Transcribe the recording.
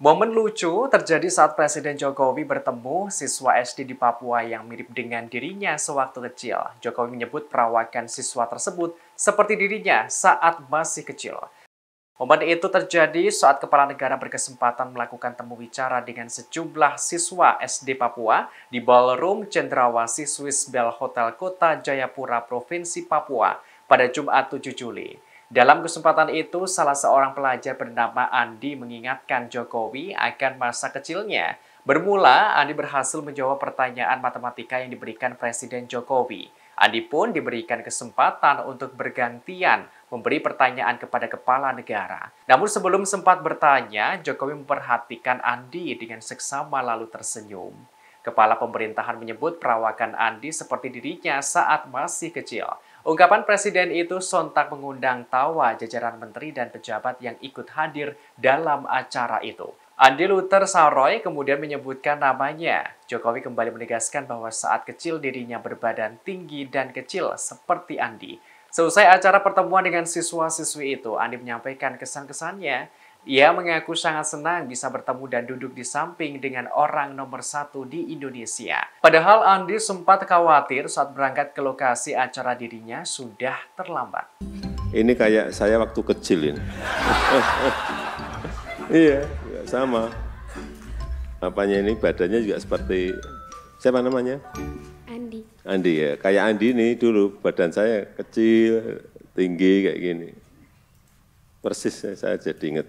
Momen lucu terjadi saat Presiden Jokowi bertemu siswa SD di Papua yang mirip dengan dirinya sewaktu kecil. Jokowi menyebut perawakan siswa tersebut seperti dirinya saat masih kecil. Momen itu terjadi saat kepala negara berkesempatan melakukan temu bicara dengan sejumlah siswa SD Papua di Ballroom Cendrawasih Swiss Bell Hotel Kota Jayapura, Provinsi Papua pada Jumat 7 Juli. Dalam kesempatan itu, salah seorang pelajar bernama Andi mengingatkan Jokowi akan masa kecilnya. Bermula, Andi berhasil menjawab pertanyaan matematika yang diberikan Presiden Jokowi. Andi pun diberikan kesempatan untuk bergantian memberi pertanyaan kepada kepala negara. Namun sebelum sempat bertanya, Jokowi memperhatikan Andi dengan seksama lalu tersenyum. Kepala pemerintahan menyebut perawakan Andi seperti dirinya saat masih kecil. Ungkapan presiden itu sontak mengundang tawa jajaran menteri dan pejabat yang ikut hadir dalam acara itu. Andi Luther Saroy kemudian menyebutkan namanya. Jokowi kembali menegaskan bahwa saat kecil dirinya berbadan tinggi dan kecil seperti Andi. Seusai acara pertemuan dengan siswa-siswi itu, Andi menyampaikan kesan-kesannya ia mengaku sangat senang bisa bertemu dan duduk di samping dengan orang nomor satu di Indonesia. Padahal Andi sempat khawatir saat berangkat ke lokasi acara dirinya sudah terlambat. Ini kayak saya waktu kecil ini. iya, sama. Apanya ini badannya juga seperti siapa namanya? Andi. Andi ya, kayak Andi ini dulu badan saya kecil, tinggi kayak gini. Persis saya jadi ingat